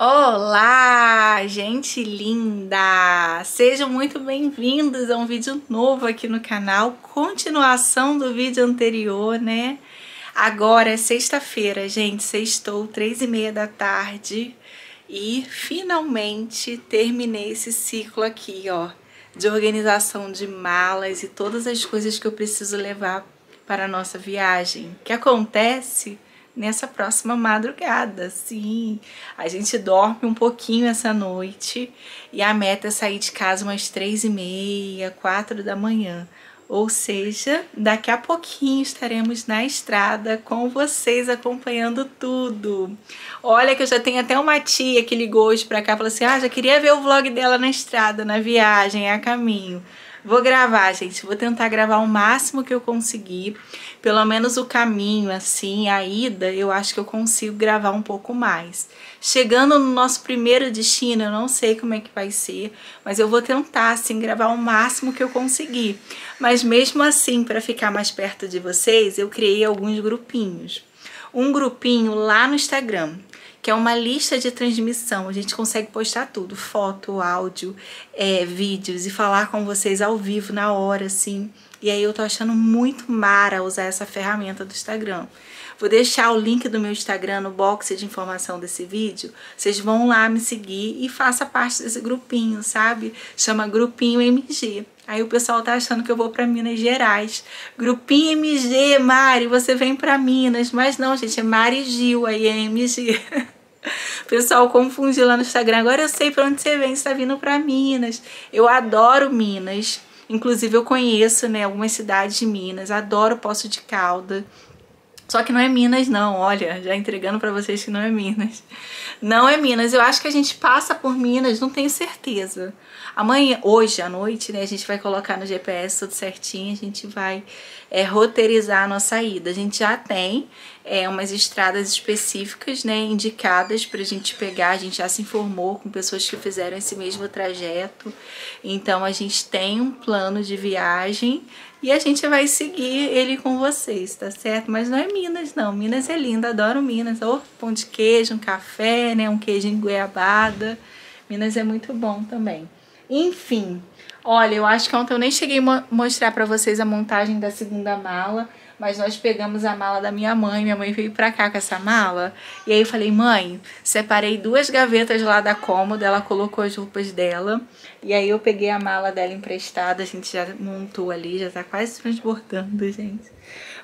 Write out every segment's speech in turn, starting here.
Olá, gente linda! Sejam muito bem-vindos a um vídeo novo aqui no canal, continuação do vídeo anterior, né? Agora é sexta-feira, gente, sextou, três e meia da tarde e finalmente terminei esse ciclo aqui, ó, de organização de malas e todas as coisas que eu preciso levar para a nossa viagem. O que acontece nessa próxima madrugada. Sim, a gente dorme um pouquinho essa noite e a meta é sair de casa umas três e meia, quatro da manhã. Ou seja, daqui a pouquinho estaremos na estrada com vocês acompanhando tudo. Olha que eu já tenho até uma tia que ligou hoje pra cá e falou assim: ah, já queria ver o vlog dela na estrada, na viagem, a caminho. Vou gravar, gente. Vou tentar gravar o máximo que eu conseguir. Pelo menos o caminho, assim, a ida, eu acho que eu consigo gravar um pouco mais. Chegando no nosso primeiro destino, eu não sei como é que vai ser, mas eu vou tentar, assim, gravar o máximo que eu conseguir. Mas mesmo assim, para ficar mais perto de vocês, eu criei alguns grupinhos. Um grupinho lá no Instagram, que é uma lista de transmissão. A gente consegue postar tudo, foto, áudio, é, vídeos e falar com vocês ao vivo na hora, assim. E aí eu tô achando muito mara usar essa ferramenta do Instagram. Vou deixar o link do meu Instagram no box de informação desse vídeo. Vocês vão lá me seguir e faça parte desse grupinho, sabe? Chama Grupinho MG. Aí o pessoal tá achando que eu vou para Minas Gerais. Grupinho MG, Mari, você vem para Minas. Mas não, gente, é Mari Gil, aí é MG. Pessoal confundiu lá no Instagram. Agora eu sei para onde você vem, você tá vindo para Minas. Eu adoro Minas. Inclusive eu conheço, né, algumas cidades de Minas. Adoro Poço de Calda. Só que não é Minas não, olha, já entregando para vocês que não é Minas. Não é Minas, eu acho que a gente passa por Minas, não tenho certeza. Amanhã, hoje à noite, né, a gente vai colocar no GPS tudo certinho, a gente vai é, roteirizar a nossa ida. A gente já tem é, umas estradas específicas, né, indicadas pra gente pegar, a gente já se informou com pessoas que fizeram esse mesmo trajeto. Então a gente tem um plano de viagem e a gente vai seguir ele com vocês, tá certo? Mas não é Minas, não. Minas é lindo, adoro Minas. Oh, pão de queijo, um café, né, um queijo em goiabada. Minas é muito bom também. Enfim, olha, eu acho que ontem eu nem cheguei a mostrar para vocês a montagem da segunda mala, mas nós pegamos a mala da minha mãe, minha mãe veio pra cá com essa mala, e aí eu falei, mãe, separei duas gavetas lá da cômoda, ela colocou as roupas dela, e aí eu peguei a mala dela emprestada, a gente já montou ali, já tá quase transbordando, gente.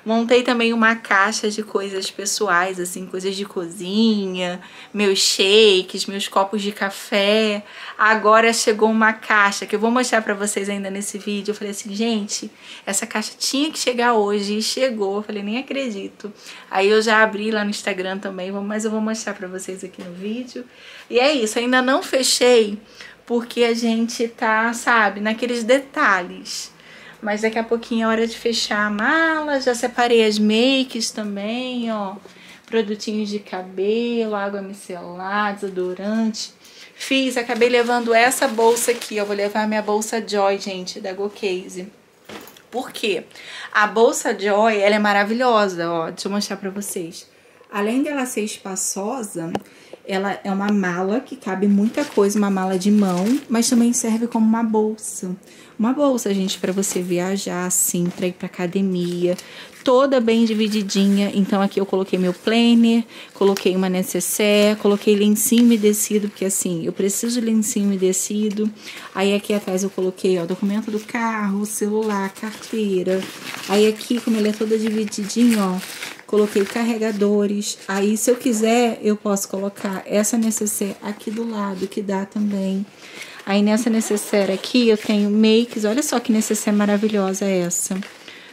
Montei também uma caixa de coisas pessoais, assim, coisas de cozinha, meus shakes, meus copos de café. Agora chegou uma caixa que eu vou mostrar pra vocês ainda nesse vídeo. Eu falei assim, gente, essa caixa tinha que chegar hoje e chegou. Eu falei, nem acredito. Aí eu já abri lá no Instagram também, mas eu vou mostrar pra vocês aqui no vídeo. E é isso, ainda não fechei porque a gente tá, sabe, naqueles detalhes. Mas daqui a pouquinho é hora de fechar a mala. Já separei as makes também, ó. Produtinhos de cabelo, água micelar, desodorante. Fiz, acabei levando essa bolsa aqui. Eu vou levar minha bolsa Joy, gente, da Go Case. Por quê? A bolsa Joy, ela é maravilhosa, ó. Deixa eu mostrar pra vocês. Além dela ser espaçosa, ela é uma mala que cabe muita coisa, uma mala de mão, mas também serve como uma bolsa. Uma bolsa, gente, para você viajar assim, para ir para academia, toda bem divididinha. Então aqui eu coloquei meu planner, coloquei uma necessaire, coloquei lencinho umedecido, porque assim, eu preciso de lencinho umedecido. Aí aqui atrás eu coloquei, ó, documento do carro, celular, carteira. Aí aqui, como ele é toda divididinho, ó, coloquei carregadores. Aí, se eu quiser, eu posso colocar essa necessaire aqui do lado, que dá também. Aí, nessa necessaire aqui, eu tenho makes. Olha só que necessaire maravilhosa essa.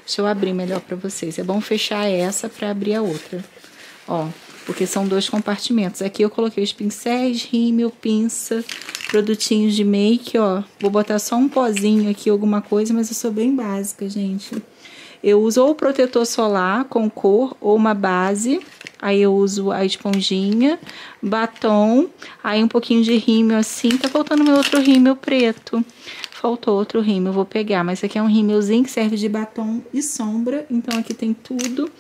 Deixa eu abrir melhor para vocês. É bom fechar essa para abrir a outra. Ó, porque são dois compartimentos. Aqui eu coloquei os pincéis, rímel, pinça, produtinhos de make, ó. Vou botar só um pozinho aqui, alguma coisa, mas eu sou bem básica, gente. Eu uso ou protetor solar com cor ou uma base. Aí eu uso a esponjinha, batom, aí um pouquinho de rímel assim. Tá faltando meu outro rímel preto. Faltou outro rímel, vou pegar. Mas esse aqui é um rímelzinho que serve de batom e sombra. Então aqui tem tudo.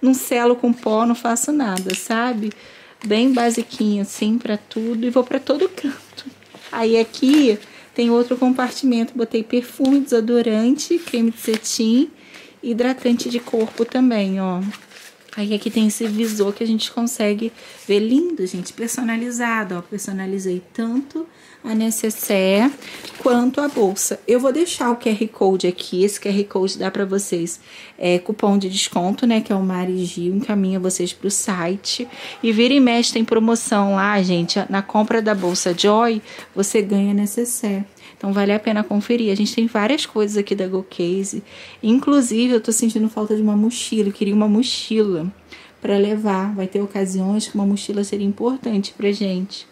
Não selo com pó, não faço nada, sabe? bem basiquinho assim para tudo e vou para todo canto. Aí aqui tem outro compartimento, botei perfume, desodorante, creme de cetim, hidratante de corpo também, ó. Aí aqui tem esse visor que a gente consegue ver lindo, gente, personalizado, ó. Personalizei tanto a necessaire quanto a bolsa. Eu vou deixar o QR Code aqui, esse QR Code dá para vocês é, cupom de desconto, né, que é o Marigil, encaminha vocês pro site. E vira e mexe tem promoção lá, gente, na compra da bolsa Joy, você ganha necessaire. Então vale a pena conferir. A gente tem várias coisas aqui da Go Case. Inclusive, eu tô sentindo falta de uma mochila. Eu queria uma mochila para levar. Vai ter ocasiões que uma mochila seria importante pra gente.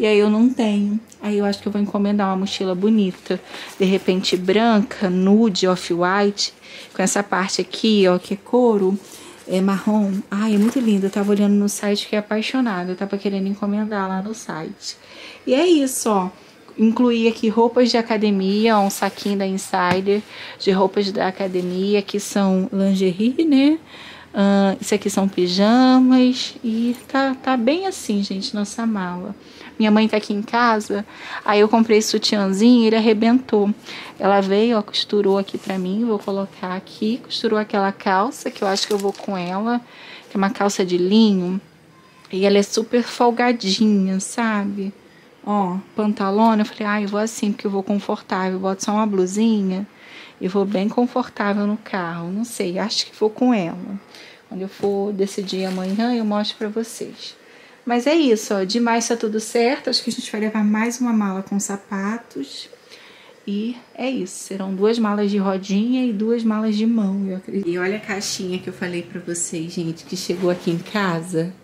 E aí eu não tenho. Aí eu acho que eu vou encomendar uma mochila bonita. De repente branca, nude, off-white. Com essa parte aqui, ó, que é couro. É marrom. Ai, é muito lindo. Eu tava olhando no site, fiquei apaixonada. Eu tava querendo encomendar lá no site. E é isso, ó. Incluí aqui roupas de academia, um saquinho da Insider de roupas da academia, que são lingerie, né? Uh, isso aqui são pijamas e tá, tá bem assim, gente, nossa mala. Minha mãe tá aqui em casa, aí eu comprei esse sutiãzinho e ele arrebentou. Ela veio, ó, costurou aqui pra mim, vou colocar aqui, costurou aquela calça, que eu acho que eu vou com ela, que é uma calça de linho, e ela é super folgadinha, sabe? Ó, pantalona, eu falei, ah, eu vou assim, porque eu vou confortável, boto só uma blusinha e vou bem confortável no carro. Não sei, acho que vou com ela. Quando eu for decidir amanhã, eu mostro pra vocês. Mas é isso, ó, demais tá tudo certo. Acho que a gente vai levar mais uma mala com sapatos. E é isso, serão duas malas de rodinha e duas malas de mão, eu acredito. E olha a caixinha que eu falei pra vocês, gente, que chegou aqui em casa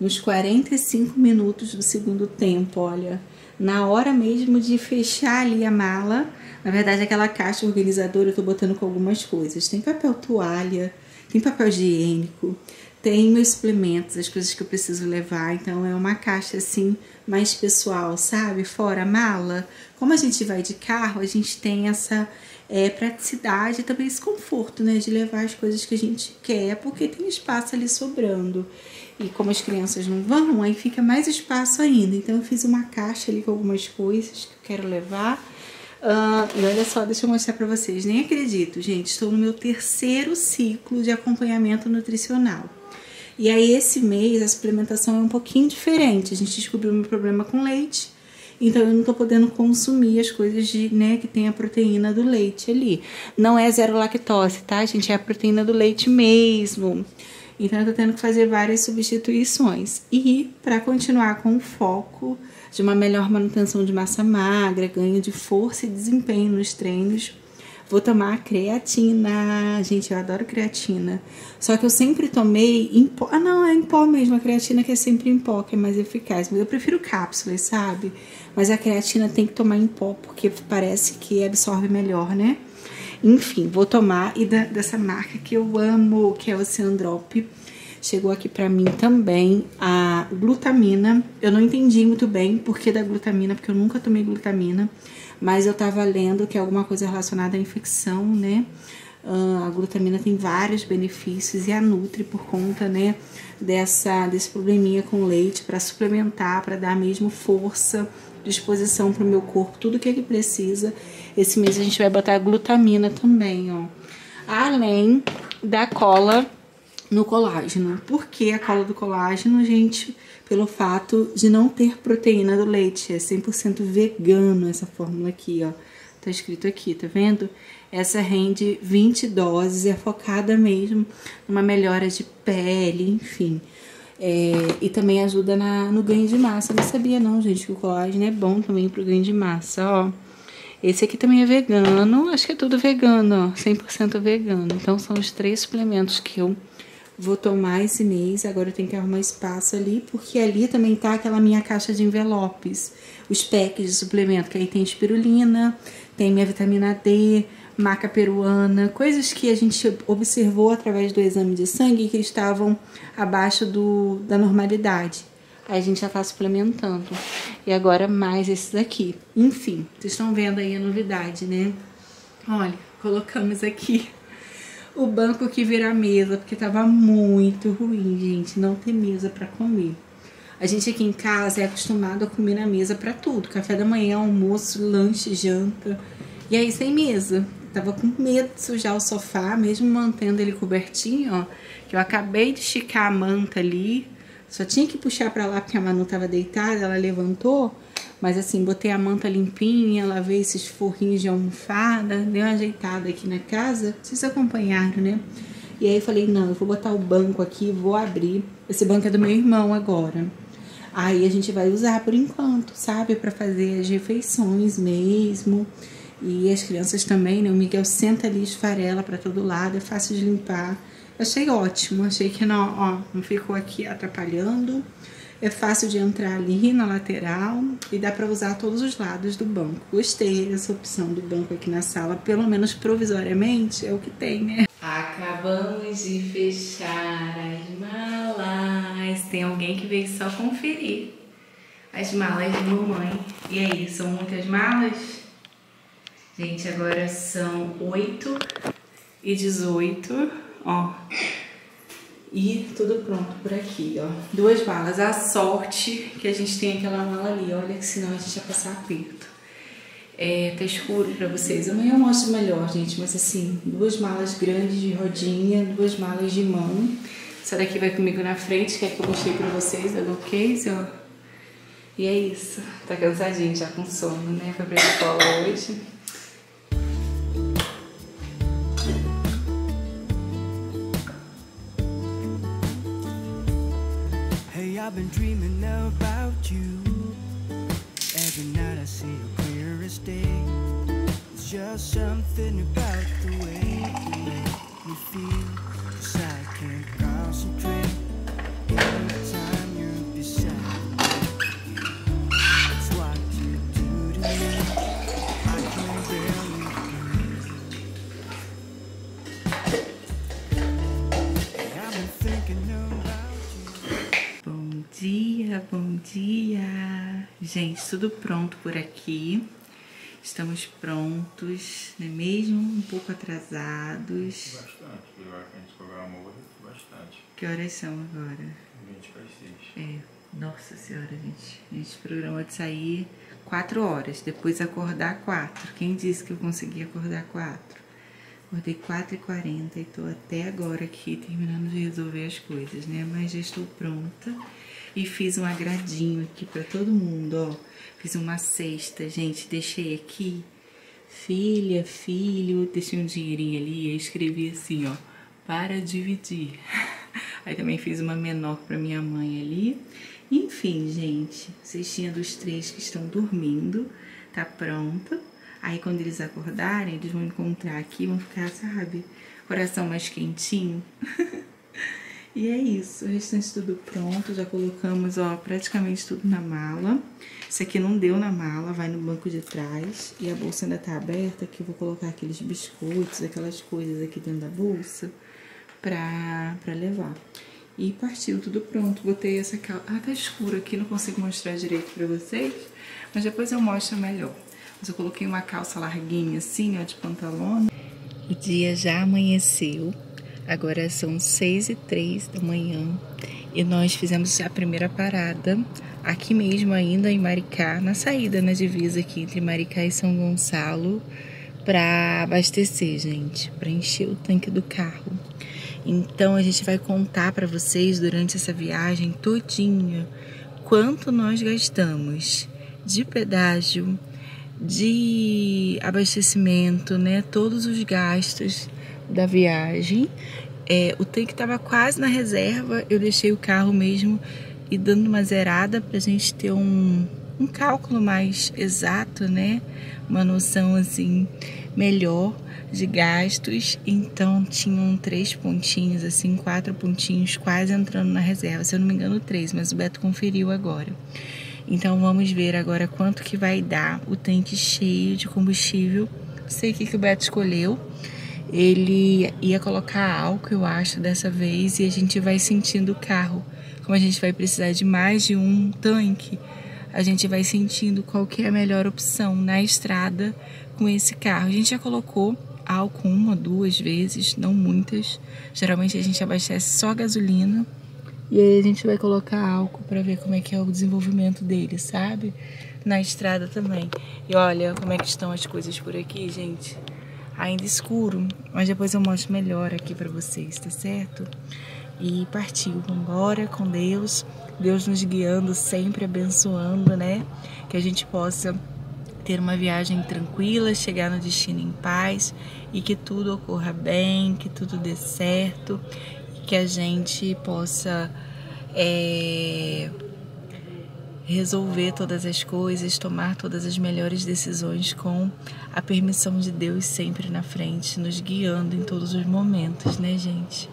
nos 45 minutos do segundo tempo, olha. Na hora mesmo de fechar ali a mala, na verdade aquela caixa organizadora eu tô botando com algumas coisas. Tem papel toalha, tem papel higiênico, tem meus suplementos, as coisas que eu preciso levar. Então é uma caixa assim mais pessoal, sabe? Fora a mala. Como a gente vai de carro, a gente tem essa é, praticidade e também esse conforto, né? De levar as coisas que a gente quer, porque tem espaço ali sobrando. E como as crianças não vão, aí fica mais espaço ainda. Então eu fiz uma caixa ali com algumas coisas que eu quero levar. Uh, e olha só, deixa eu mostrar pra vocês. Nem acredito, gente. Estou no meu terceiro ciclo de acompanhamento nutricional. E aí esse mês a suplementação é um pouquinho diferente. A gente descobriu meu problema com leite. Então eu não tô podendo consumir as coisas de, né, que tem a proteína do leite ali. Não é zero lactose, tá, gente? É a proteína do leite mesmo. Então eu tô tendo que fazer várias substituições. E para continuar com o foco de uma melhor manutenção de massa magra, ganho de força e desempenho nos treinos, vou tomar creatina. Gente, eu adoro creatina. Só que eu sempre tomei em pó. Ah, não, é em pó mesmo. A creatina que é sempre em pó, que é mais eficaz. Mas eu prefiro cápsulas, sabe? Mas a creatina tem que tomar em pó, porque parece que absorve melhor, né? Enfim, vou tomar e da, dessa marca que eu amo, que é o Ocean Drop. Chegou aqui pra mim também a glutamina. Eu não entendi muito bem por que da glutamina, porque eu nunca tomei glutamina. Mas eu tava lendo que é alguma coisa relacionada à infecção, né? Uh, a glutamina tem vários benefícios e a Nutri por conta, né, dessa, desse probleminha com leite para suplementar, para dar mesmo força disposição para o meu corpo, tudo que ele precisa. Esse mês a gente vai botar glutamina também, ó. Além da cola no colágeno. Por que a cola do colágeno, gente? Pelo fato de não ter proteína do leite. É 100% vegano essa fórmula aqui, ó. Tá escrito aqui, tá vendo? Essa rende 20 doses, é focada mesmo numa melhora de pele, enfim. É, e também ajuda na, no ganho de massa. não sabia não, gente, que o colágeno é bom também pro ganho de massa, ó. Esse aqui também é vegano, acho que é tudo vegano, ó, 100% vegano. Então são os três suplementos que eu vou tomar esse mês. Agora eu tenho que arrumar espaço ali, porque ali também tá aquela minha caixa de envelopes, os packs de suplemento, que aí tem espirulina, tem minha vitamina D, maca peruana, coisas que a gente observou através do exame de sangue que estavam abaixo do, da normalidade. Aí a gente já tá suplementando. E agora mais esses aqui. Enfim, vocês estão vendo aí a novidade, né? Olha, colocamos aqui o banco que vira mesa, porque tava muito ruim, gente, não ter mesa para comer. A gente aqui em casa é acostumado a comer na mesa para tudo: café da manhã, almoço, lanche, janta. E aí, sem mesa. Tava com medo de sujar o sofá, mesmo mantendo ele cobertinho, ó. Que eu acabei de esticar a manta ali. Só tinha que puxar para lá porque a Manu tava deitada, ela levantou. Mas assim, botei a manta limpinha, lavei esses forrinhos de almofada, dei uma ajeitada aqui na casa. Vocês acompanharam, né? E aí falei, não, eu vou botar o banco aqui, vou abrir. Esse banco é do meu irmão agora. Aí a gente vai usar por enquanto, sabe? para fazer as refeições mesmo. E as crianças também, né? O Miguel senta ali, esfarela para todo lado, é fácil de limpar. Achei ótimo, achei que não, ó, não ficou aqui atrapalhando. É fácil de entrar ali na lateral e dá para usar todos os lados do banco. Gostei dessa opção do banco aqui na sala, pelo menos provisoriamente é o que tem, né? Acabamos de fechar as malas. Tem alguém que veio só conferir as malas de mamãe. E aí, são muitas malas? Gente, agora são 8 e 18, ó. E tudo pronto por aqui, ó. Duas malas. A sorte que a gente tem aquela mala ali, olha que senão a gente ia passar aperto. É, tá escuro pra vocês. Amanhã eu mostro melhor, gente. Mas assim, duas malas grandes de rodinha, duas malas de mão. Essa daqui vai comigo na frente, que é que eu mostrei pra vocês, da Case, ó. E é isso. Tá cansadinho já com sono, né? Foi pra escola hoje. I've been dreaming about you. Every night I see you clear as day. It's just something about the way you make me feel. Cause I can't concentrate Gente, tudo pronto por aqui. Estamos prontos, né? mesmo um pouco atrasados. Bastante, pelo que a gente programou, bastante. Que horas são agora? 20 para 6. É, nossa senhora, gente. A gente programou de sair 4 horas, depois acordar 4. Quem disse que eu consegui acordar 4? Acordei 4h40 e tô até agora aqui terminando de resolver as coisas, né? Mas já estou pronta e fiz um agradinho aqui para todo mundo, ó. Fiz uma cesta, gente, deixei aqui filha, filho, deixei um dinheirinho ali e escrevi assim, ó, para dividir. Aí também fiz uma menor para minha mãe ali. Enfim, gente, cestinha dos três que estão dormindo, tá pronta. Aí quando eles acordarem, eles vão encontrar aqui, vão ficar, sabe, coração mais quentinho. e é isso, o restante tudo pronto, já colocamos, ó, praticamente tudo na mala. Isso aqui não deu na mala, vai no banco de trás. E a bolsa ainda tá aberta, que eu vou colocar aqueles biscoitos, aquelas coisas aqui dentro da bolsa pra, pra levar. E partiu tudo pronto. Botei essa calça. Ah, tá escuro aqui, não consigo mostrar direito pra vocês. Mas depois eu mostro melhor. Mas eu coloquei uma calça larguinha assim, ó, de pantalona. O dia já amanheceu. Agora são seis e três da manhã. E nós fizemos a primeira parada aqui mesmo ainda em Maricá, na saída, na divisa aqui entre Maricá e São Gonçalo, para abastecer, gente, para encher o tanque do carro. Então a gente vai contar para vocês durante essa viagem todinha quanto nós gastamos de pedágio, de abastecimento, né? Todos os gastos da viagem. É, o tanque estava quase na reserva, eu deixei o carro mesmo e dando uma zerada para a gente ter um, um cálculo mais exato, né? Uma noção assim melhor de gastos. Então tinham três pontinhos, assim, quatro pontinhos quase entrando na reserva. Se eu não me engano, três, mas o Beto conferiu agora. Então vamos ver agora quanto que vai dar o tanque cheio de combustível. Sei o que, que o Beto escolheu. Ele ia colocar álcool, eu acho, dessa vez, e a gente vai sentindo o carro. Como a gente vai precisar de mais de um tanque, a gente vai sentindo qual que é a melhor opção na estrada com esse carro. A gente já colocou álcool uma, duas vezes, não muitas. Geralmente a gente abastece só gasolina E aí a gente vai colocar álcool para ver como é que é o desenvolvimento dele, sabe? Na estrada também. E olha como é que estão as coisas por aqui, gente. Ainda escuro, mas depois eu mostro melhor aqui para vocês, tá certo? E partiu, vambora com Deus. Deus nos guiando, sempre abençoando, né? Que a gente possa ter uma viagem tranquila, chegar no destino em paz e que tudo ocorra bem, que tudo dê certo que a gente possa é, resolver todas as coisas, tomar todas as melhores decisões com a permissão de Deus sempre na frente, nos guiando em todos os momentos, né, gente?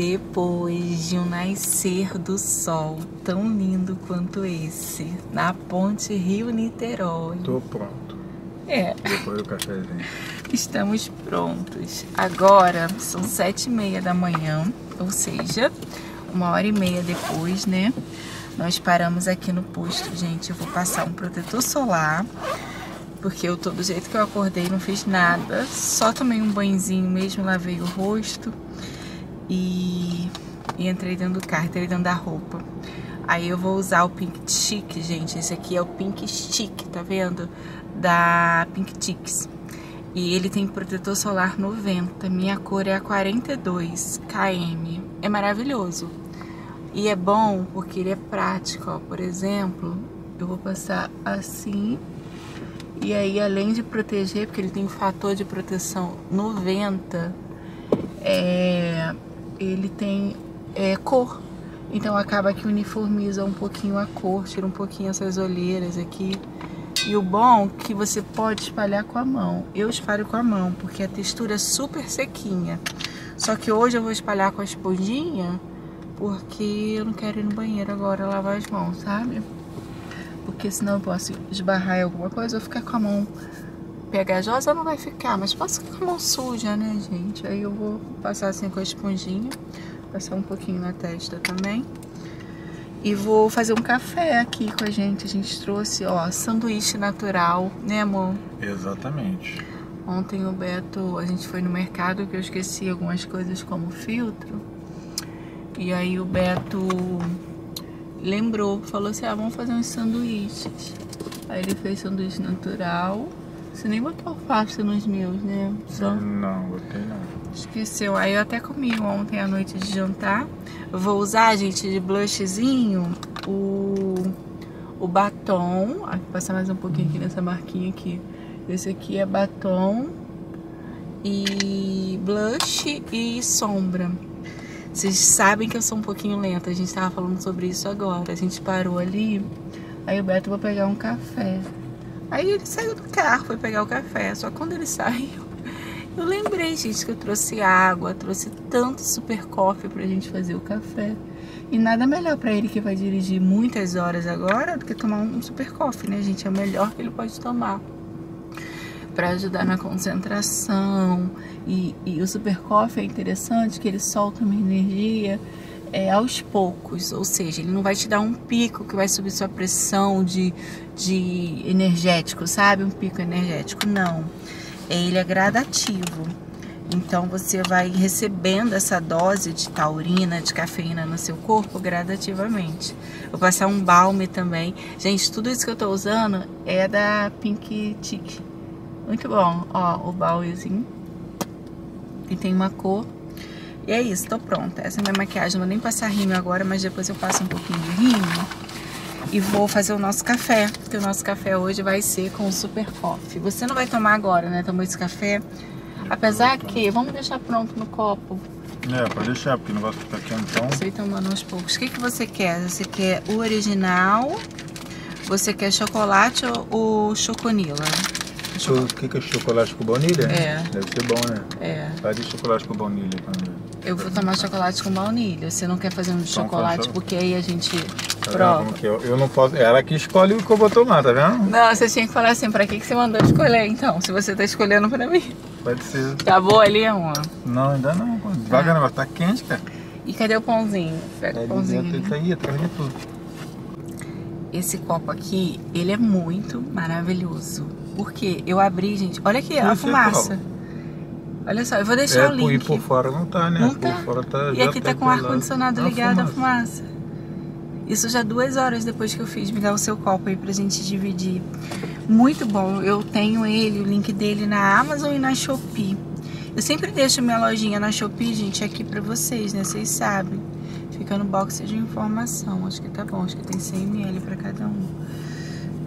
Depois de um nascer do sol tão lindo quanto esse, na ponte Rio-Niterói. Tô pronto. É. Depois do cafezinho. Estamos prontos. Agora são sete e meia da manhã, ou seja, uma hora e meia depois, né? Nós paramos aqui no posto, gente. Eu vou passar um protetor solar, porque eu tô do jeito que eu acordei, não fiz nada. Só tomei um banhozinho mesmo, lavei o rosto e, e entrei dentro do carro, entrei dentro da roupa. Aí eu vou usar o Pink Chic, gente. Esse aqui é o Pink Stick, tá vendo? Da Pink Chicks. E ele tem protetor solar 90. Minha cor é a 42 km. É maravilhoso. E é bom porque ele é prático, ó. Por exemplo, eu vou passar assim. E aí, além de proteger, porque ele tem um fator de proteção 90, é, ele tem é, cor. Então acaba que uniformiza um pouquinho a cor, tira um pouquinho essas olheiras aqui. E o bom é que você pode espalhar com a mão. Eu espalho com a mão, porque a textura é super sequinha. Só que hoje eu vou espalhar com a esponjinha, porque eu não quero ir no banheiro agora lavar as mãos, sabe? Porque senão eu posso esbarrar em alguma coisa ou ficar com a mão pegajosa não vai ficar, mas posso ficar com a mão suja, né, gente? Aí eu vou passar assim com a esponjinha, passar um pouquinho na testa também. E vou fazer um café aqui com a gente. A gente trouxe, ó, sanduíche natural, né, amor? Exatamente. Ontem o Beto, a gente foi no mercado que eu esqueci algumas coisas como filtro. E aí o Beto lembrou, falou assim: ah, vamos fazer uns sanduíches. Aí ele fez sanduíche natural você nem botou alface nos meus, né? Só... Não, botei não. Esqueceu. Aí eu até comi ontem à noite de jantar. Eu vou usar, gente, de blushzinho o, o batom. Vou passar mais um pouquinho aqui nessa marquinha aqui. Esse aqui é batom e blush e sombra. Vocês sabem que eu sou um pouquinho lenta. A gente tava falando sobre isso agora. A gente parou ali. Aí o Beto vai pegar um café. Aí ele saiu do carro, foi pegar o café. Só quando ele saiu, eu lembrei, gente, que eu trouxe água, trouxe tanto super coffee pra gente fazer o café. E nada melhor para ele que vai dirigir muitas horas agora do que tomar um super coffee, né, gente? É o melhor que ele pode tomar para ajudar na concentração. E, e o super coffee é interessante que ele solta uma energia é, aos poucos, ou seja, ele não vai te dar um pico que vai subir sua pressão de, de energético, sabe? Um pico energético, não. Ele é gradativo. Então você vai recebendo essa dose de taurina, de cafeína no seu corpo gradativamente. Vou passar um balme também. Gente, tudo isso que eu tô usando é da Pink Tick. Muito bom. Ó, o balmezinho. E tem uma cor e é isso, tô pronta. Essa é minha maquiagem. Não vou nem passar rímel agora, mas depois eu passo um pouquinho de rímel. E vou fazer o nosso café, que o nosso café hoje vai ser com super coffee. Você não vai tomar agora, né? Tomou esse café. Apesar que, vamos deixar pronto no copo. É, pode deixar, porque o negócio fica quentão. Você ir tomando aos poucos. O que, que você quer? Você quer o original? Você quer chocolate ou o choconila? O que, que é chocolate com baunilha? É. Deve ser bom, né? É. Faz de chocolate com baunilha mim. Eu vou tomar chocolate com baunilha. Você não quer fazer um de Então, chocolate porque aí a gente Tá prova. eu, eu não posso. Ela que escolhe o que eu vou tomar, tá vendo? Não, você tinha que falar assim, pra que, que você mandou escolher então? Se você tá escolhendo pra mim. Pode ser. Acabou ali, amor? Não, ainda não. Devagar, o negócio tá quente, cara. E cadê o pãozinho? Pega É o pãozinho. dentro isso aí, atrás de tudo. Esse copo aqui, ele é muito maravilhoso. Porque eu abri, gente. Olha aqui, a Esse é fumaça. Olha só, eu vou deixar É, o por, e link. por fora não tá, né? Não por tá. fora tá. E aqui tá com o ar-condicionado ligado a fumaça. fumaça. Isso já duas horas depois que eu fiz. Me dá o seu copo aí pra gente dividir. Muito bom. Eu tenho ele, o link dele na Amazon e na Shopee. Eu sempre deixo minha lojinha na Shopee, gente, aqui pra vocês, né? Vocês sabem. Fica no box de informação. Acho que tá bom. Acho que tem 100 ml pra cada um.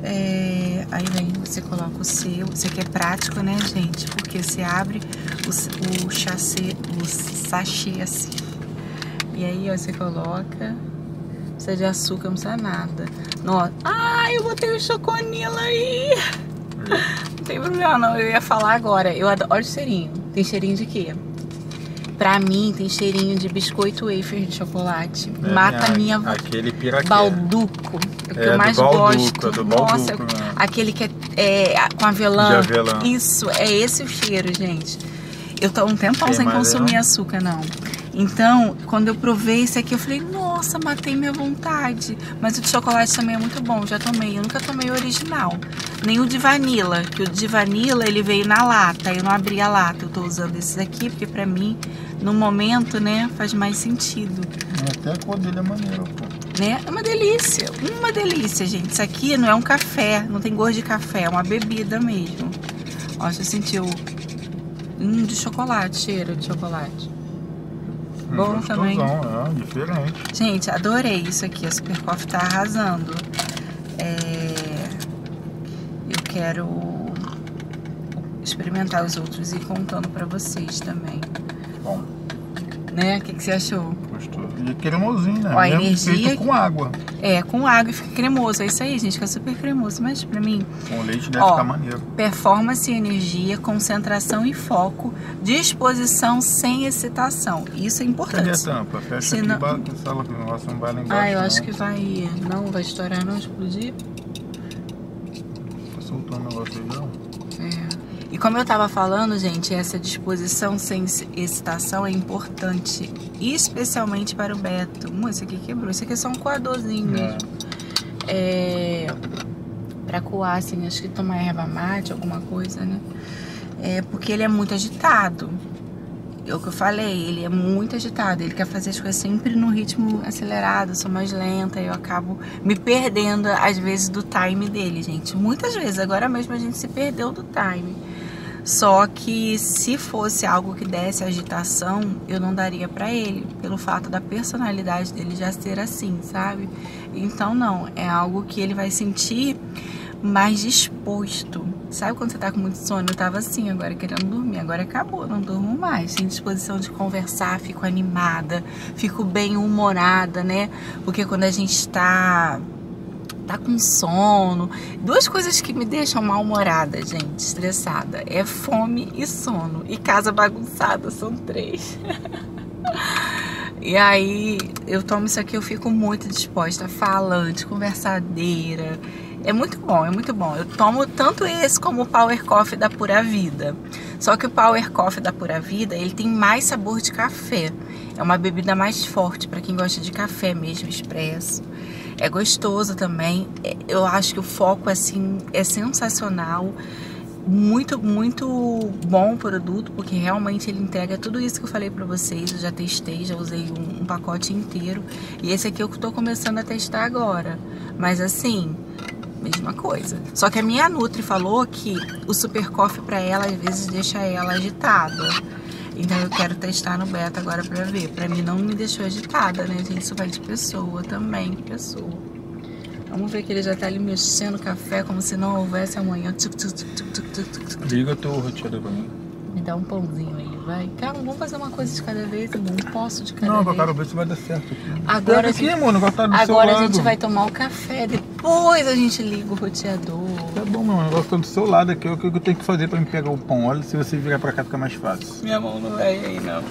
É, aí vem, você coloca o seu. Você quer prático, né, gente? Porque você abre o, o chassi, o sachê assim. E aí, ó, você coloca. Não precisa de açúcar, não precisa nada. Nossa. Ai, eu botei o choconila aí. Não tem problema, não. Eu ia falar agora. Eu adoro. Olha o cheirinho. Tem cheirinho de quê? Pra mim, tem cheirinho de biscoito wafer de chocolate. É, Mata a minha Aquele piraquê. balduco. É o que É, eu mais balduco, gosto. é do Nossa, balduco, né? aquele que é, é, com avelã. De avelã. Isso, é esse o cheiro, gente. Eu tô um tempão Tem sem consumir não? açúcar, não. Então, quando eu provei esse aqui, eu falei, nossa, matei minha vontade. Mas o de chocolate também é muito bom, já tomei. Eu nunca tomei o original. Nem o de vanilla, que o de vanilla ele veio na lata. Eu não abri a lata. Eu tô usando esses aqui, porque pra mim, no momento, né, faz mais sentido. Até a cor dele é maneiro, pô. Né? É uma delícia, uma delícia, gente. Isso aqui não é um café, não tem gosto de café, é uma bebida mesmo. Ó, você sentiu hum, de chocolate, cheiro de chocolate. Bom também. É, diferente. Gente, adorei isso aqui. A Super Coffee tá arrasando. É, Eu quero experimentar os outros e contando pra vocês também. Bom, Né? O que, que você achou? gostoso. E é cremosinho, né? Ó, a Mesmo energia- com água. É, com água e fica cremoso. É isso aí, gente. Fica super cremoso. Mas pra mim, Com leite deve Ó, ficar maneiro. performance energia, concentração e foco, disposição sem excitação. Isso é Cadê a importante. tampa? Fecha Se aqui não- embaixo, sala, que o negócio não vai lá embaixo. Ah, eu acho não. que vai. Não, vai estourar, não explodir. Tá soltando o negócio aí, não? É. E como eu tava falando, gente, essa disposição sem excitação é importante, especialmente para o Beto. Hum, esse aqui quebrou. Esse aqui é só um coadorzinho mesmo. É, pra coar, assim, acho que tomar erva mate, alguma coisa, né? É porque ele é muito agitado. É o que eu falei, ele é muito agitado. Ele quer fazer as coisas sempre no ritmo acelerado, eu sou mais lenta, eu acabo me perdendo, às vezes, do time dele, gente. Muitas vezes, agora mesmo a gente se perdeu do time. Só que se fosse algo que desse agitação, eu não daria pra ele, pelo fato da personalidade dele já ser assim, sabe? Então não, é algo que ele vai sentir mais disposto. Sabe quando você tá com muito sono? Eu tava assim, agora querendo dormir. Agora acabou, não durmo mais. Sem disposição de conversar, fico animada, fico bem humorada, né? Porque quando a gente tá tá com sono. Duas coisas que me deixam mal-humorada, gente, estressada. É fome e sono. E casa bagunçada, são três. e aí, eu tomo isso aqui, eu fico muito disposta, falante, conversadeira. É muito bom, é muito bom. Eu tomo tanto esse como o Power Coffee da Pura Vida. Só que o Power Coffee da Pura Vida, ele tem mais sabor de café. É uma bebida mais forte para quem gosta de café mesmo, expresso. É gostoso também. É- Eu acho que o foco assim é sensacional. Muito, muito bom produto, porque realmente ele entrega tudo isso que eu falei pra vocês. Eu já testei, já usei um, um pacote inteiro. E esse aqui eu tô começando a testar agora. Mas assim, mesma coisa. Só que a minha Nutri falou que o Super Coffee pra ela às vezes deixa ela agitada. Então eu quero testar no beta agora pra ver. Pra mim não me deixou agitada, né, gente? Isso vai de pessoa também, pessoa. Vamos ver que ele já tá ali mexendo o café como se não houvesse amanhã. Liga teu roteador pra mim. Me dá um pãozinho aí, vai. Calma, vamos fazer uma coisa de cada vez, amor. Um posso de cada Não, eu vez. quero ver se vai dar certo aqui. Agora aqui, gente- amor, o negócio tá do seu Agora a lado. gente vai tomar o café, depois a gente liga o roteador. Tá bom, meu, o negócio tá do seu lado aqui. O que eu tenho que fazer pra me pegar o pão? Olha, se você virar pra cá fica mais fácil. Minha mão não vai aí, não.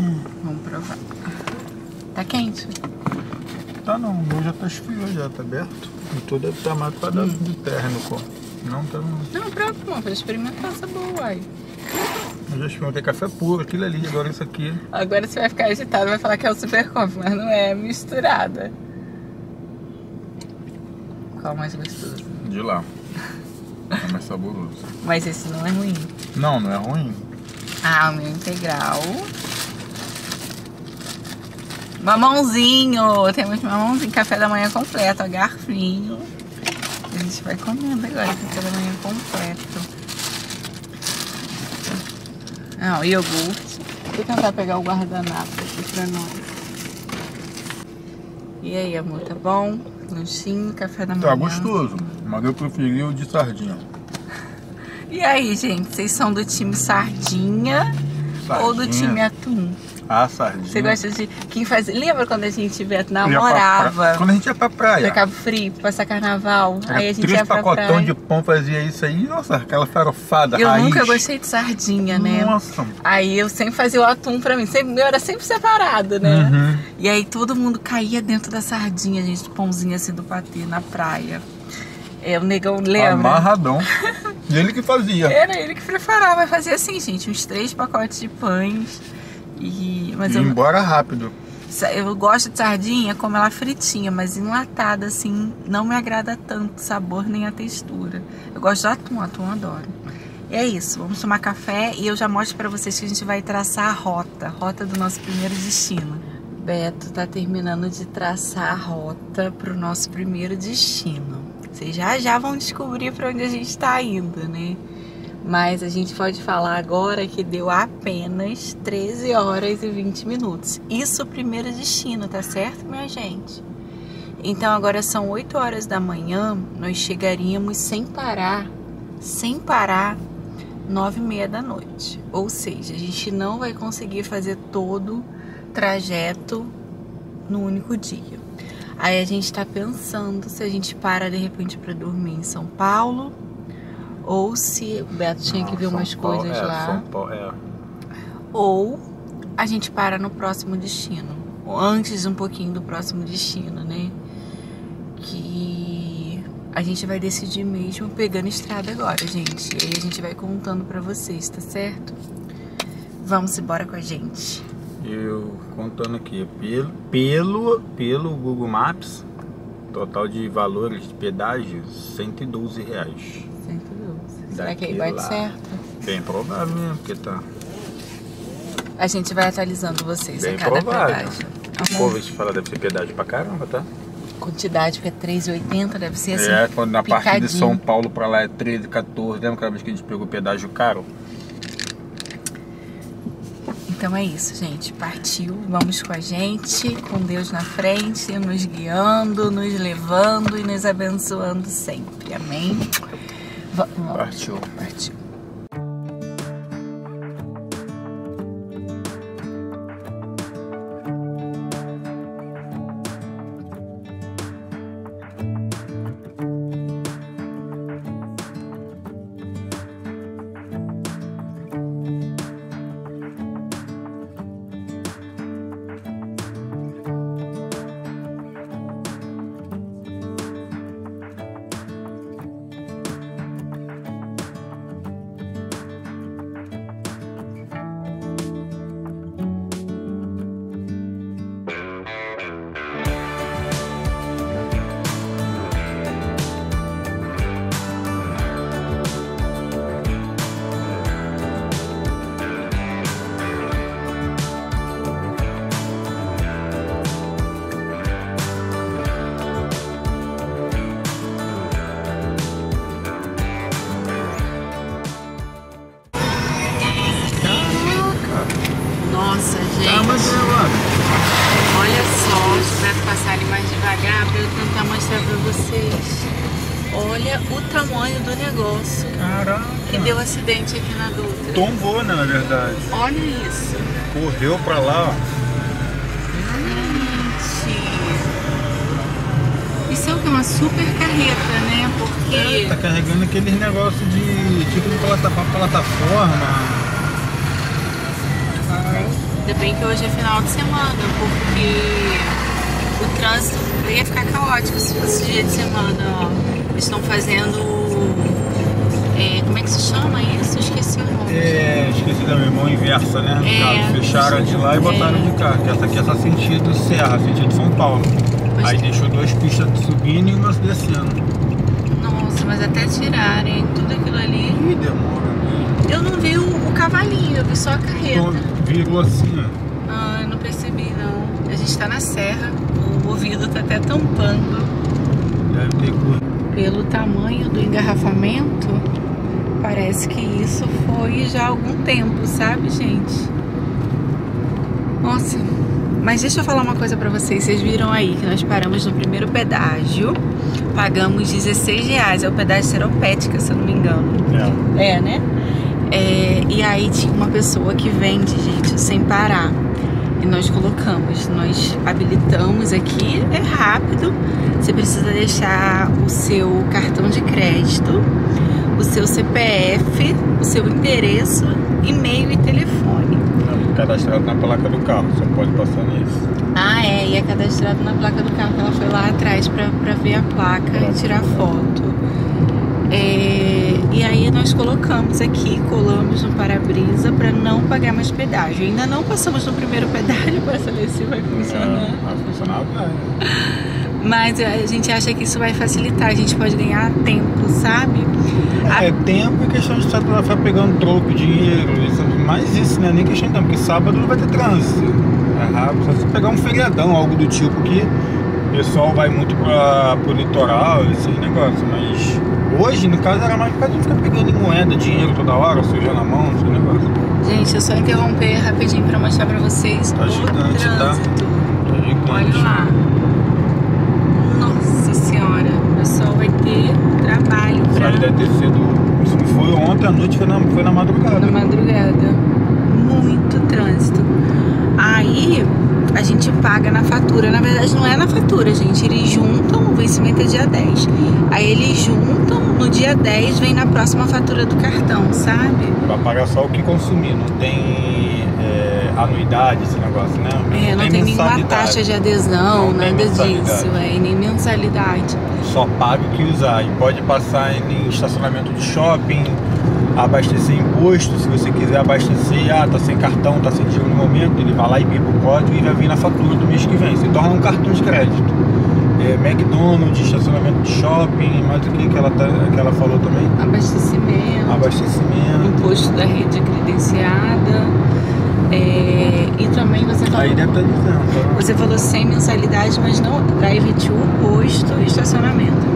Hum, vamos provar. Tá quente? Tá não, o meu já tá esfriou já, tá aberto. E todo deve estar mais pra dar Hum. de terra no copo. Não, tá não. Não, prova, amor, pra experimentar essa boa, uai. Eu já experimentei café puro, aquilo ali, agora isso aqui. Agora você vai ficar agitado, vai falar que é o super coffee, mas não é, é misturada. Qual mais gostoso? De lá. É mais saboroso. Mas esse não é ruim. Não, não é ruim. Ah, o meu integral. Mamãozinho! Temos mamãozinho, café da manhã completo, ó, garfinho. A gente vai comendo agora, café da manhã completo. Não, iogurte. Vou tentar pegar o guardanapo aqui pra nós. E aí, amor, tá bom? Lanchinho, café da manhã. Tá gostoso, mas eu preferi o de sardinha. E aí, gente, vocês são do time sardinha, ou do Sardinha. time atum? Ah, sardinha. Você gosta de. Quem faz. Lembra quando a gente Eu pra namorava? pra- Quando a gente ia pra praia. Pra Cabo Frio, passar carnaval. Era aí a gente três ia pra pacotão praia. de pão fazia isso aí. Nossa, aquela farofada Eu raiz. nunca gostei de sardinha, né? Nossa. Aí eu sempre fazia o atum pra mim. Sempre, meu era sempre separado, né? Uhum. E aí todo mundo caía dentro da sardinha, gente, do pãozinho assim do patê na praia. É, o negão lembra? Amarradão. e ele que fazia. Era ele que preparava, fazia assim, gente, uns três pacotes de pães. E, mas e eu, embora rápido. eu gosto de sardinha como ela fritinha, mas enlatada assim, não me agrada tanto o sabor nem a textura. Eu gosto de atum, atum adoro. E é isso, vamos tomar café e eu já mostro pra vocês que a gente vai traçar a rota, a rota do nosso primeiro destino. Beto tá terminando de traçar a rota pro nosso primeiro destino. Vocês já já vão descobrir pra onde a gente tá indo, né? Mas a gente pode falar agora que deu apenas 13 horas e 20 minutos. Isso primeiro destino, tá certo, minha gente? Então agora são 8 horas da manhã, nós chegaríamos sem parar, sem parar, 9 e meia da noite. Ou seja, a gente não vai conseguir fazer todo o trajeto no único dia. Aí a gente tá pensando se a gente para de repente para dormir em São Paulo ou se o Beto tinha que Não, ver São umas Paulo- coisas é, lá, São Paulo, é. ou a gente para no próximo destino, ou antes um pouquinho do próximo destino, né? Que a gente vai decidir mesmo pegando estrada agora, gente. E aí a gente vai contando pra vocês, tá certo? Vamos embora com a gente. Eu contando aqui, pelo, pelo, pelo Google Maps, total de valores de pedágio, 112 reais. 112. Será que aí bate lá. certo? Bem provável mesmo, porque tá A gente vai atualizando vocês bem a cada provável. pedágio. O povo te fala deve ser pedágio pra caramba, tá? Quantidade, porque é 3,80, deve ser assim. é, quando na parte de picadinho. São Paulo pra lá é 13, 14, lembra aquela vez que a gente pegou pedágio caro? Então é isso, gente. Partiu. Vamos com a gente, com Deus na frente, nos guiando, nos levando e nos abençoando sempre. Amém? Va- vamos. Verdade. Olha isso. Correu pra lá, ó. Gente. Isso é o que? Uma super carreta, né? Porque. Tá carregando aqueles negócios de tipo de plata- plataforma. Ainda bem que hoje é final de semana, porque o trânsito ia ficar caótico se fosse dia de semana, ó. Eles estão fazendo. É, como é que se chama isso? Esqueci o nome. É, esqueci da minha mão inversa, né? É. fecharam de lá e botaram É. de cá. Que essa aqui é só sentido Serra, sentido São Paulo. Pois Aí é. deixou duas pistas subindo e umas descendo. Nossa, mas até tirarem tudo aquilo ali. Ih, demora, né? Eu não vi o, o cavalinho, eu vi só a carreta. Então, virou assim, ó. Ah, eu não percebi não. A gente tá na serra, o ouvido tá até tampando. Deve ter cor. Pelo tamanho do engarrafamento, parece que isso foi já há algum tempo, sabe, gente? Nossa, mas deixa eu falar uma coisa pra vocês. Vocês viram aí que nós paramos no primeiro pedágio, pagamos 16 reais. É o pedágio Seropédica, se eu não me engano. É. É, né? É, e aí tinha uma pessoa que vende, gente, sem parar. E nós colocamos, nós habilitamos aqui, é rápido. Você precisa deixar o seu cartão de crédito, o seu CPF, o seu endereço, e-mail e telefone. Cadastrado na placa do carro, só pode passar nisso. Ah, é, e é cadastrado na placa do carro. Ela foi lá atrás pra, pra ver a placa e tirar foto. É, e aí nós colocamos aqui, colamos no para-brisa para não pagar mais pedágio. Ainda não passamos no primeiro pedágio para saber se vai funcionar. É, vai funcionar, vai. Mas a gente acha que isso vai facilitar, a gente pode ganhar tempo, sabe? É tempo e questão de estar vai pegando troco, dinheiro, isso, mais isso, né? Nem questão de tempo, porque sábado não vai ter trânsito. É rápido, só se pegar um feriadão, algo do tipo que o pessoal vai muito pra, pro litoral, esse negócio. Mas hoje, no caso, era mais por causa de ficar pegando moeda, dinheiro toda hora, sujar na mão, esse negócio. Gente, eu só interromper rapidinho para mostrar para vocês Tá o gigante, tá? trânsito. Tá gigante. Olha lá. Nossa senhora, o pessoal vai ter pra deve ter sido. Não foi ontem à noite, foi na, foi na madrugada. na madrugada. Muito trânsito. Aí a gente paga na fatura. Na verdade, não é na fatura, gente. Eles juntam, o vencimento é dia 10. Aí eles juntam, no dia 10 vem na próxima fatura do cartão, sabe? Vai pagar só o que consumir, não tem é, anuidade esse negócio, né? É, não tem nenhuma mensalidade. taxa de adesão, Não tem nada disso, é, nem mensalidade. Só paga o que usar. E pode passar em estacionamento de shopping, abastecer imposto, se você quiser abastecer, ah, tá sem cartão, tá sem dinheiro no momento, ele vai lá e bipa o código e vai vir na fatura do mês que vem. Se torna um cartão de crédito. É, McDonald's, estacionamento de shopping, mais o que que ela, tá, que ela falou também? Abastecimento. Abastecimento. imposto da rede credenciada. É, e também você falou, Aí deve estar dizendo, tá? você falou sem mensalidade, mas não drive-thru, posto e estacionamento.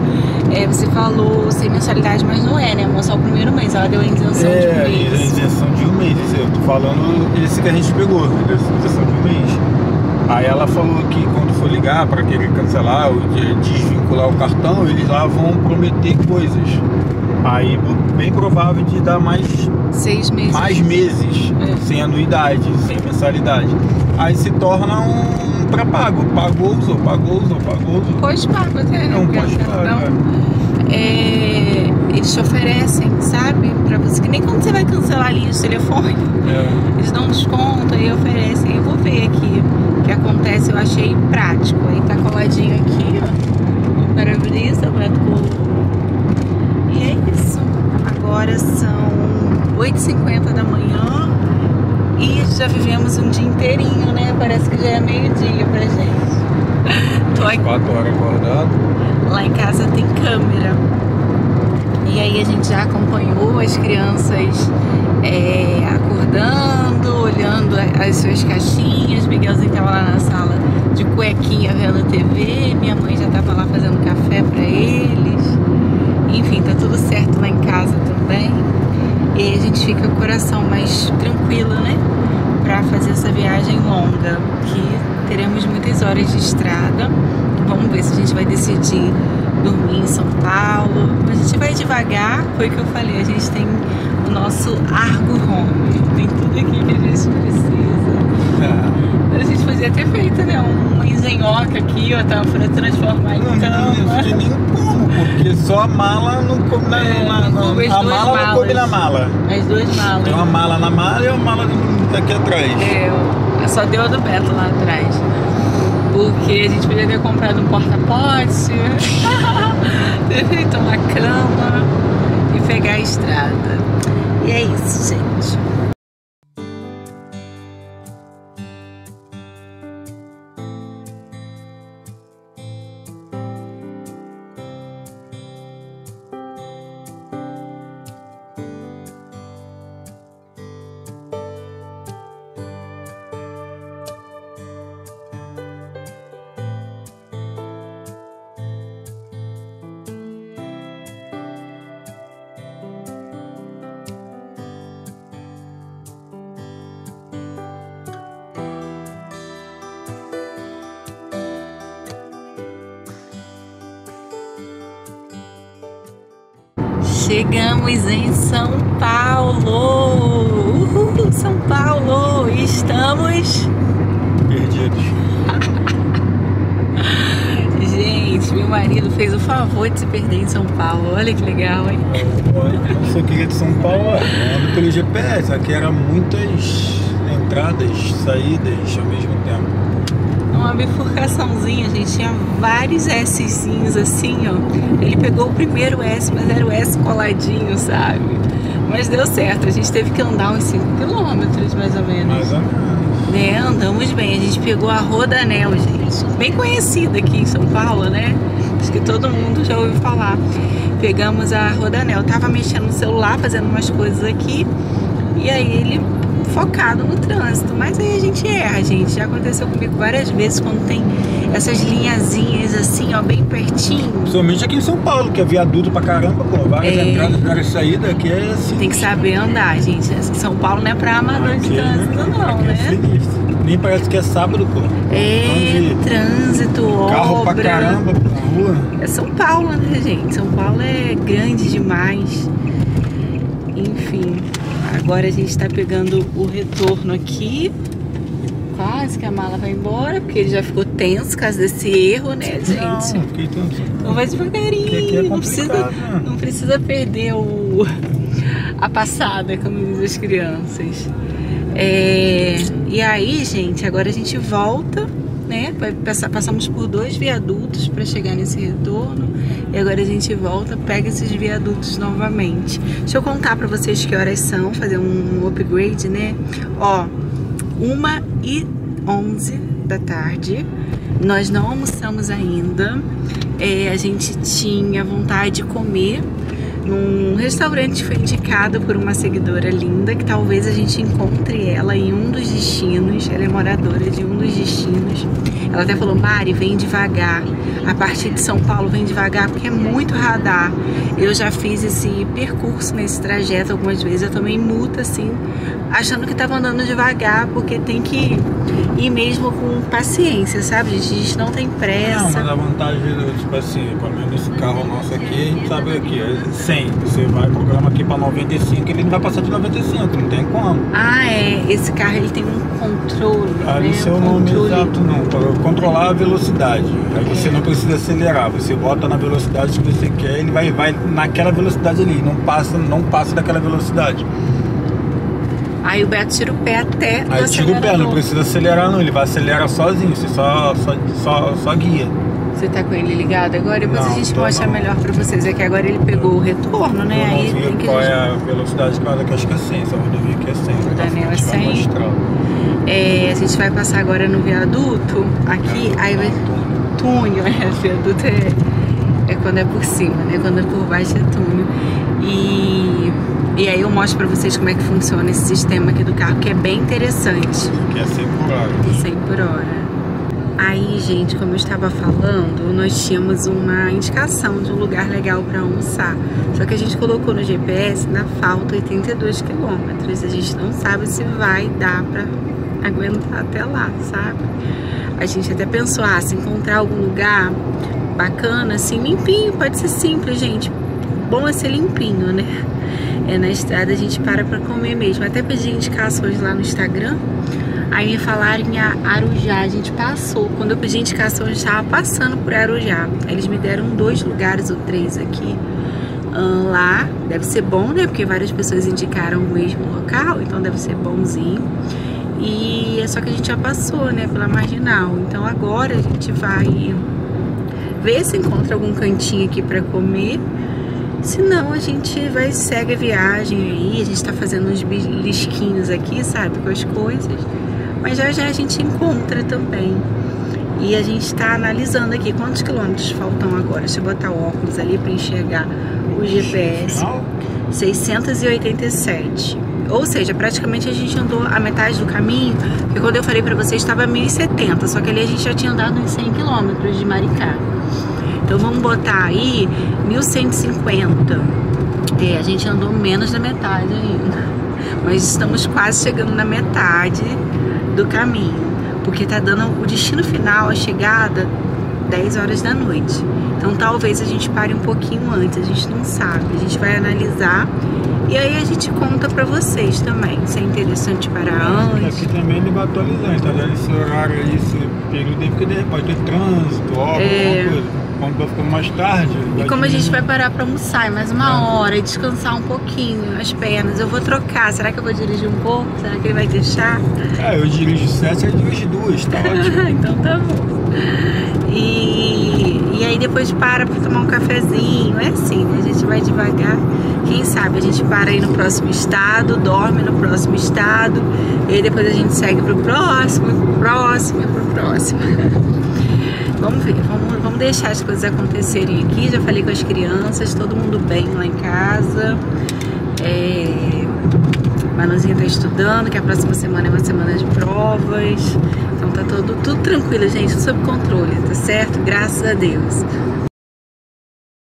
É, você falou sem mensalidade, mas não é, né? amor? Só o primeiro mês. Ela deu a isenção de um É, e a mês. isenção de um mês. Eu tô falando esse que a gente pegou, a isenção de um mês. Aí ela falou que quando for ligar para querer cancelar ou de- desvincular o cartão, eles lá vão prometer coisas. Aí bem provável de dar mais, Seis meses. mais meses É. sem anuidade, sem mensalidade. Aí se torna um pré-pago. Pagou, usou, pagou, usou, pagou, usou. Pós-pago até, né? É um pós-pago. é. eles te oferecem, sabe? Pra você, que nem quando você vai cancelar a linha de telefone. É. Eles dão desconto e oferecem. Eu vou ver aqui o que acontece. Eu achei prático. Aí tá coladinho aqui, ó. No para-brisa, o é isso. Agora são 8h50 da manhã. E já vivemos um dia inteirinho, né? Parece que já é meio-dia pra gente. Tô aqui. Quatro horas acordado. Lá em casa tem câmera. E aí a gente já acompanhou as crianças é, acordando, olhando as suas caixinhas. Miguelzinho tava lá na sala de cuequinha vendo TV. Minha mãe já tava lá fazendo café pra eles. Enfim, tá tudo certo lá em casa também. E aí a gente fica com o coração mais tranquilo, né? Pra fazer essa viagem longa, que teremos muitas horas de estrada. Vamos ver se a gente vai decidir dormir em São Paulo. Mas devagar, foi o que eu falei, a gente tem o nosso Argo Home, tem tudo aqui que a gente precisa. A gente podia ter feito, né, uma engenhoca aqui, ó, tá, pra transformar em Não, cama. não nem como, porque só a mala não coube na, É, na- na- coube A mala não coube na malas. mala. As duas malas. Tem uma mala na mala e uma mala daqui atrás. É, só deu a do Beto lá atrás. Porque a gente podia ter comprado um porta-pote, ter feito uma cama e pegar a estrada. E é isso, gente. Chegamos em São Paulo! Uhul, São Paulo! Estamos. Perdidos. Gente, meu marido fez o favor de se perder em São Paulo. Olha que legal, hein? Você queria de São Paulo, ando pelo GPS, aqui eram muitas entradas, saídas ao mesmo tempo. Uma bifurcaçãozinha, gente. Tinha vários Szinhos assim, ó. Ele pegou o primeiro S, mas era o S coladinho, sabe? Mas deu certo. A gente teve que andar uns 5 quilômetros, mais ou menos. Mais ou menos. Né, andamos bem. A gente pegou a Rodanel, gente. Bem conhecida aqui em São Paulo, né? Acho que todo mundo já ouviu falar. Pegamos a Rodanel. Tava mexendo no celular, fazendo umas coisas aqui. E aí ele focado no trânsito. Mas aí a gente erra, gente. Já aconteceu comigo várias vezes quando tem essas linhazinhas assim, ó, bem pertinho. Principalmente aqui em São Paulo, que é viaduto pra caramba, pô. Várias É. entradas, várias saídas, aqui é assim. Tem que saber andar, gente. São Paulo não é pra amador de Aqui, trânsito, não, aqui é né? sinistro. Nem parece que é sábado, pô. É, Onde trânsito, carro obra. pra caramba rua. É São Paulo, né, gente? São Paulo é grande demais. Enfim, agora a gente tá pegando o retorno aqui. Quase que a mala vai embora, porque ele já ficou tenso por causa desse erro, né, gente? Não, fiquei tanto. Então vai devagarinho, é não, precisa, né? não precisa perder o, a passada, como dizem as crianças. É, e aí, gente, agora a gente volta, né? Passamos por dois viadutos para chegar nesse retorno. E agora a gente volta, pega esses viadutos novamente. Deixa eu contar para vocês que horas são, fazer um upgrade, né? Ó, uma e 11 da tarde. Nós não almoçamos ainda. É, a gente tinha vontade de comer num restaurante foi indicado por uma seguidora linda, que talvez a gente encontre ela em um dos destinos. Ela é moradora de um dos destinos. Ela até falou, Mari, vem devagar. A partir de São Paulo, vem devagar, porque é muito radar. Eu já fiz esse percurso nesse trajeto algumas vezes. Eu tomei multa, assim, achando que tava andando devagar, porque tem que ir mesmo com paciência, sabe, gente? A gente não tem Não, pressa. mas a vantagem, tipo assim, pelo menos esse carro nosso aqui, a gente sabe aqui, é 100. Você vai, programa aqui pra 95, ele não vai passar de 95, não tem como. Ah, é. Esse carro ele tem um controle. Ali né? seu um nome controle. exato não, para controlar a velocidade. Aí você não precisa acelerar, você bota na velocidade que você quer, ele vai, vai naquela velocidade ali, não passa, não passa daquela velocidade. Aí o Beto tira o pé até. Aí tira o pé, não precisa acelerar não, ele vai acelerar sozinho, você só, só, só, só guia. Você tá com ele ligado agora? Depois a Não, gente tô mostra não. melhor pra vocês. É que agora ele pegou o retorno, né? Eu não Aí sei tem que. qual é a velocidade que ela que acho que é 100, essa rodovia aqui é 100. O Daniel é A gente vai 100. mostrar. É, a gente vai passar agora no viaduto. Aqui, aí vai. túnel, é, viaduto é, é quando é por cima, né? Quando é por baixo é túnel. E, e aí eu mostro pra vocês como é que funciona esse sistema aqui do carro, que é bem interessante. Que é 100 por hora. 100 por hora. Aí, gente, como eu estava falando, nós tínhamos uma indicação de um lugar legal para almoçar. Só que a gente colocou no GPS na falta 82 quilômetros. A gente não sabe se vai dar para aguentar até lá, sabe? A gente até pensou, ah, se encontrar algum lugar bacana, assim, limpinho, pode ser simples, gente. bom é ser limpinho, né? É, na estrada a gente para pra comer mesmo. Até pedi indicações lá no Instagram. Aí me falaram em Arujá, a gente passou. Quando eu pedi indicação, a gente estava passando por Arujá. Eles me deram dois lugares ou três aqui. Lá, deve ser bom, né? Porque várias pessoas indicaram o mesmo local, então deve ser bonzinho. E é só que a gente já passou, né, pela marginal. Então agora a gente vai ver se encontra algum cantinho aqui para comer. Se não, a gente vai segue a viagem aí. A gente tá fazendo uns lisquinhos aqui, sabe, com as coisas. Mas já já a gente encontra também. E a gente está analisando aqui quantos quilômetros faltam agora. Deixa eu botar o óculos ali para enxergar o GPS. 687. Ou seja, praticamente a gente andou a metade do caminho, porque quando eu falei para vocês estava 1070, só que ali a gente já tinha andado uns 100 quilômetros de Maricá. Então vamos botar aí 1150. É, a gente andou menos da metade ainda. Mas estamos quase chegando na metade do caminho. Porque tá dando o destino final, a chegada, 10 horas da noite. Então talvez a gente pare um pouquinho antes, a gente não sabe. A gente vai analisar e aí a gente conta pra vocês também, se é interessante parar antes. Aqui também ele vai atualizar, então esse horário aí, esse período aí, porque pode ter trânsito, obra, é... alguma coisa. Quando vai ficando mais tarde. E como a gente vai parar pra almoçar mais uma é. hora e descansar um pouquinho as pernas, eu vou trocar. Será que eu vou dirigir um pouco? Será que ele vai deixar? É, eu dirijo sete, ele dirige duas, tá ótimo. então tá bom. E, e aí depois para pra tomar um cafezinho. É assim, né? A gente vai devagar. Quem sabe a gente para aí no próximo estado, dorme no próximo estado, e aí depois a gente segue pro próximo, pro próximo e pro próximo. Vamos ver, vamos, vamos deixar as coisas acontecerem aqui. Já falei com as crianças, todo mundo bem lá em casa. É, Manuzinha tá estudando, que a próxima semana é uma semana de provas. Então tá tudo, tudo tranquilo, gente, sob controle, tá certo? Graças a Deus.